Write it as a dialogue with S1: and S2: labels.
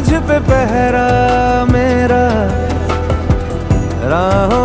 S1: तुझ पे पहरा मेरा। राहों